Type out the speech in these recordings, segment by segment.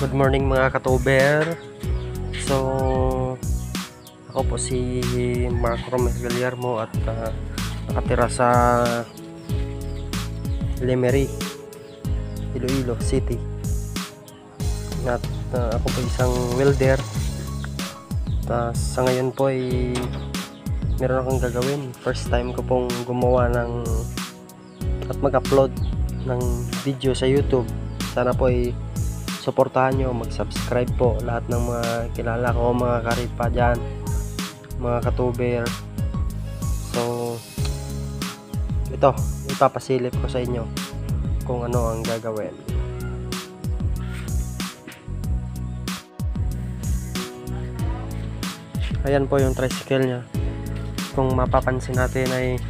Good morning mga katuber. So, ako po si Mark Romel Gallarmo at uh, nakatira sa Lemery, Iloilo City. At uh, ako po isang welder. At sa ngayon po ay meron akong gagawin. First time ko pong gumawa ng at mag-upload ng video sa YouTube. Sana po ay suportahan nyo, mag-subscribe po lahat ng mga kilala ko, mga karipa dyan, mga katuber. So, ito, ipapasilip ko sa inyo kung ano ang gagawin. Ayan po yung tricycle niya. Kung mapapansin natin ay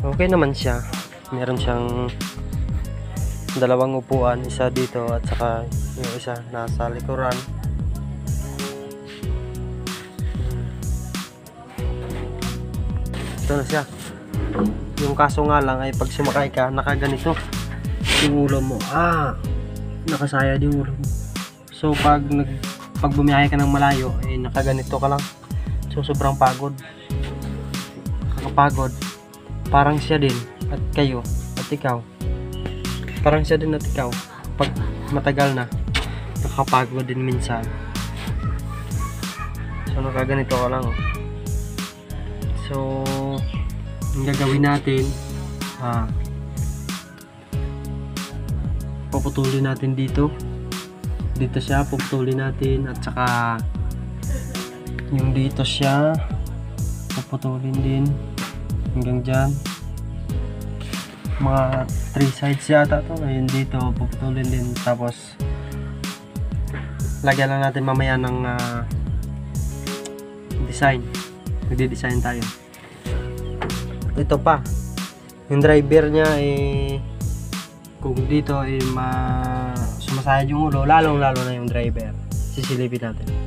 okay naman siya. Meron siyang dalawang upuan, isa dito at saka yung isa nasa likuran. Ito na siya. Yung kaso nga lang ay pag sumakay ka, nakaganito yung ulo mo. Ah, nakasayad yung ulo mo. So pag nag pag bumiyahe ka ng malayo, ay nakaganito ka lang. So sobrang pagod. Kakapagod. Parang siya din at kayo at ikaw parang siya din at ikaw pag matagal na nakapagod din minsan. So nakaganito ka lang. So ang gagawin natin ah, puputulin natin dito. Dito siya puputulin natin at saka yung dito siya puputulin din hanggang dyan mga 3 sides yata to. Ngayon dito puputulin din. Tapos lagyan lang natin mamaya ng uh, design. Magdi-design tayo. Ito pa. Yung driver niya eh kung dito eh ma sumasayad yung ulo lalong lalo na yung driver. Sisilipin natin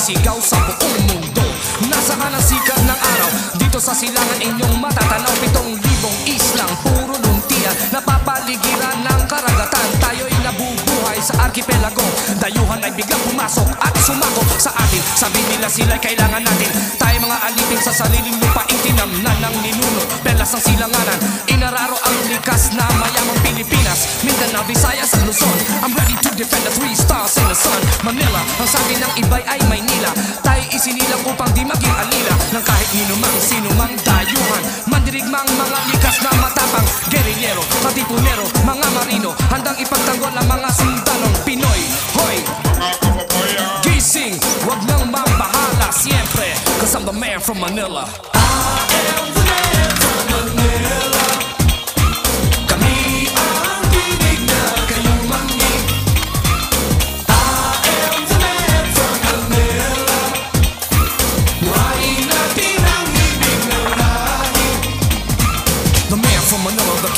sumisigaw sa buong mundo. Nasa kanasikat ng araw Dito sa silangan inyong matatanaw Pitong libong islang puro luntian Napapaligiran ng Tayo'y sa arkipelago Dayuhan ay biglang pumasok at sumako sa atin. Sabi nila sila'y kailangan natin. Tayo mga alipin sa sariling lupaing tinamnan ng ninuno. Pelas ng silanganan Inararo ang likas na mayamang Pilipinas. Mindanao, Visayas at Luzon. I'm ready to defend the three stars in the sun. Manila, ang sabi ng iba'y ay Maynila. Tayo isinilang upang di maging alila Ng kahit ninumang sinumang dayuhan Mandirigmang mga likas na matapang. Guerrillero, katipunero,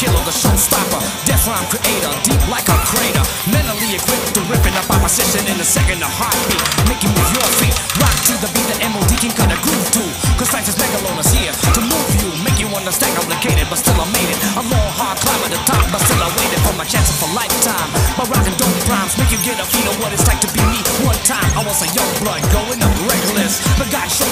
killer, the showstopper. Death rhyme creator, deep like a crater. Mentally equipped to ripping up opposition in a second a heartbeat. You move your feet. Rock to the beat that MOD can cut a groove to Cause life is here To move you, make you understand complicated But still I made it. A long hard climb at the top But still I waited for my chances for lifetime. My rock and dope rhymes make you get a feel of what it's like to be me. One time I was a young blood going up reckless. But God showed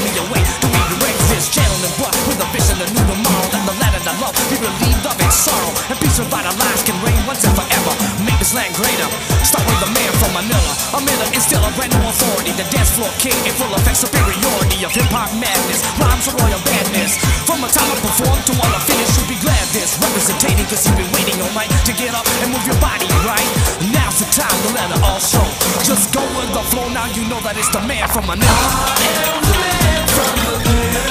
Brand new authority The dance floor king in full effect superiority Of hip hop madness Rhymes of royal badness. From the time I perform to while I finish You'll be glad this. Representating Cause you've been waiting all night To get up and move your body right? Now's the time to let it all show. Just go with the flow now you know that it's the man from Manila I am the man. from Manila